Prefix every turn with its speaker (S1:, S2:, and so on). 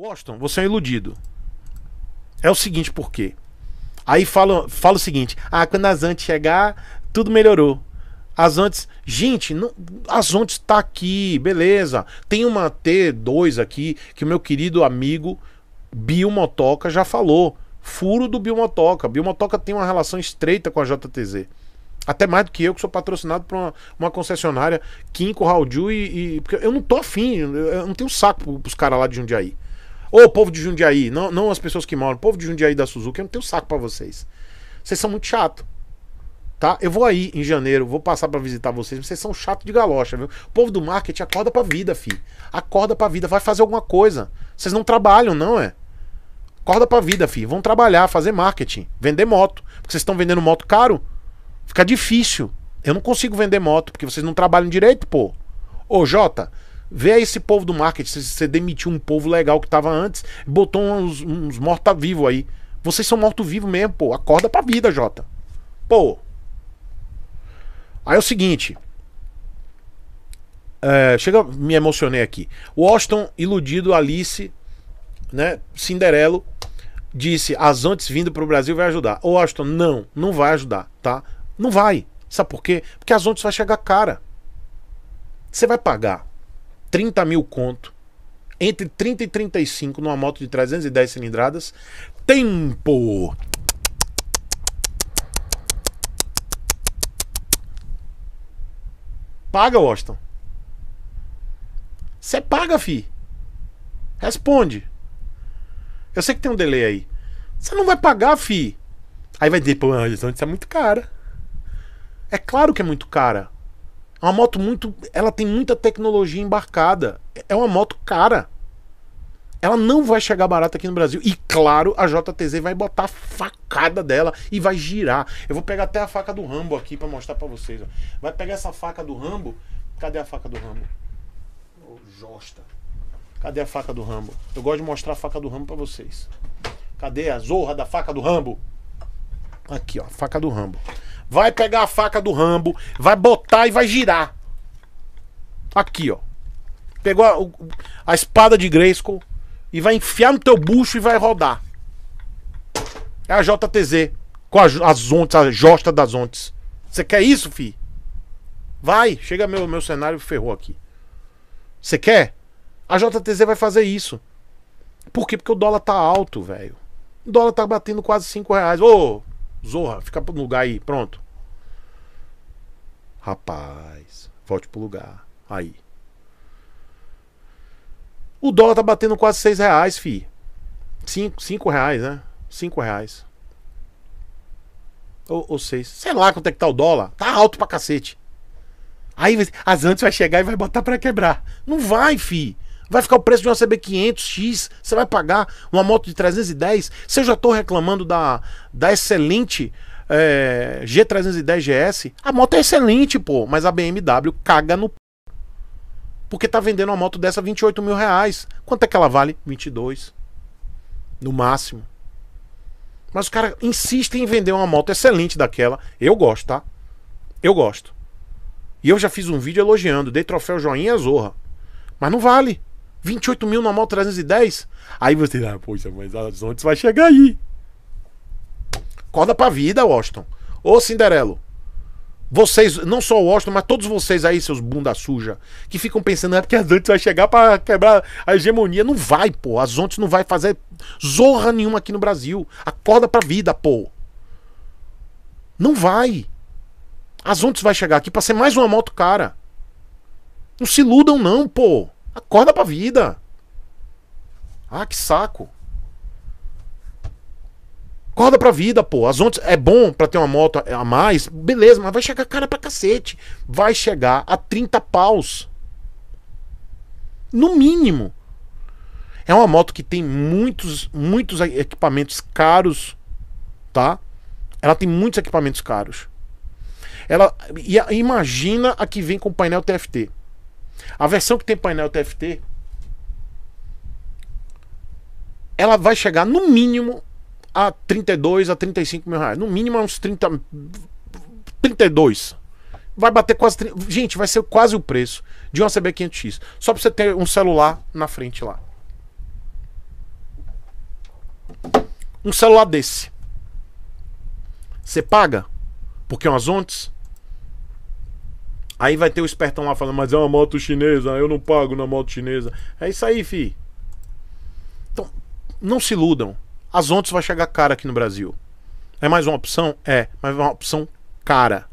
S1: Washington, você é um iludido. É o seguinte, por quê? Aí fala, fala o seguinte: ah, quando a Zante chegar, tudo melhorou. As Antes, gente, não, as Antes tá aqui, beleza. Tem uma T2 aqui que o meu querido amigo Bio Motoca já falou. Furo do Bio Motoca. Bio Motoca tem uma relação estreita com a JTZ. Até mais do que eu, que sou patrocinado por uma, uma concessionária, Kinko, Raulju e, e. Eu não tô afim, eu não tenho saco pros caras lá de Jundiaí. Ô, povo de Jundiaí, não, não as pessoas que moram, povo de Jundiaí da Suzuki, eu não tenho saco para vocês. Vocês são muito chato. Tá? Eu vou aí em janeiro, vou passar para visitar vocês, vocês são chato de galocha, viu? O povo do marketing acorda pra vida, fi. Acorda pra vida, vai fazer alguma coisa. Vocês não trabalham, não é? Acorda pra vida, fi. Vão trabalhar, fazer marketing, vender moto. Porque vocês estão vendendo moto caro, fica difícil. Eu não consigo vender moto, porque vocês não trabalham direito, pô. Ô, Jota, Vê esse povo do marketing. Você demitiu um povo legal que tava antes, botou uns, uns morta-vivo aí. Vocês são morto-vivo mesmo, pô. Acorda pra vida, Jota. Pô. Aí é o seguinte. É, chega, me emocionei aqui. Washington, iludido, Alice, né? Cinderelo, disse: as antes vindo pro Brasil vai ajudar. O Washington, não, não vai ajudar, tá? Não vai. Sabe por quê? Porque as Ontes vai chegar cara. Você vai pagar 30 mil conto, entre 30 e 35 numa moto de 310 cilindradas. Tempo! Paga, Washington. Você paga, fi. Responde. Eu sei que tem um delay aí. Você não vai pagar, fi. Aí vai dizer, pô, isso é muito cara. É claro que é muito cara. É uma moto muito. Ela tem muita tecnologia embarcada. É uma moto cara. Ela não vai chegar barata aqui no Brasil. E claro, a JTZ vai botar a facada dela e vai girar. Eu vou pegar até a faca do Rambo aqui para mostrar para vocês. Ó. Vai pegar essa faca do Rambo. Cadê a faca do Rambo? Ô, Josta. Cadê a faca do Rambo? Eu gosto de mostrar a faca do Rambo para vocês. Cadê a zorra da faca do Rambo? Aqui, ó, a faca do Rambo. Vai pegar a faca do Rambo, vai botar e vai girar. Aqui, ó. Pegou a, a espada de Grayskull e vai enfiar no teu bucho e vai rodar. É a JTZ. Com as, as ontes, a josta das ontes. Você quer isso, fi? Vai, chega meu, meu cenário ferrou aqui. Você quer? A JTZ vai fazer isso. Por quê? Porque o dólar tá alto, velho. O dólar tá batendo quase 5 reais. Ô, Zorra, fica no lugar aí, pronto. Rapaz, volte pro lugar. Aí. O dólar tá batendo quase 6 reais, fi. 5, 5 reais, né? 5 reais. Ou, ou 6. Sei lá quanto é que tá o dólar. Tá alto pra cacete. Aí as antes vai chegar e vai botar para quebrar. Não vai, fi. Vai ficar o preço de uma CB500X, você vai pagar uma moto de 310. Se eu já estou reclamando da, da excelente é, G310 GS, a moto é excelente, pô, mas a BMW caga no. Porque tá vendendo uma moto dessa 28 mil reais. Quanto é que ela vale? 22. No máximo. Mas os caras insistem em vender uma moto excelente daquela. Eu gosto, tá? Eu gosto. E eu já fiz um vídeo elogiando, dei troféu joinha zorra. Mas não vale. 28 mil no moto 310? Aí você, ah, poxa, mas as onde vai chegar aí? Acorda pra vida, Washington. Ô, Cinderelo. Vocês, não só o Washington, mas todos vocês aí, seus bunda suja, que ficam pensando é porque as Zontes vai chegar para quebrar a hegemonia. Não vai, pô. As Zontes não vai fazer zorra nenhuma aqui no Brasil. Acorda pra vida, pô. Não vai. As Zontes vai chegar aqui para ser mais uma moto cara. Não se iludam, não, pô. Acorda pra vida. Ah, que saco. Acorda pra vida, pô. As ondas é bom pra ter uma moto a mais, beleza, mas vai chegar cara pra cacete. Vai chegar a 30 paus. No mínimo. É uma moto que tem muitos, muitos equipamentos caros, tá? Ela tem muitos equipamentos caros. Ela e imagina a que vem com painel TFT. A versão que tem painel TFT, ela vai chegar no mínimo a 32 a 35 mil reais. No mínimo a uns 30. 32. Vai bater quase. 30, gente, vai ser quase o preço de uma CB500X. Só pra você ter um celular na frente lá. Um celular desse. Você paga? Porque é umas ontes? Aí vai ter o espertão lá falando, mas é uma moto chinesa, eu não pago na moto chinesa. É isso aí, fi. Então, não se iludam. As ontes vai chegar cara aqui no Brasil. É mais uma opção? É, mas é uma opção cara.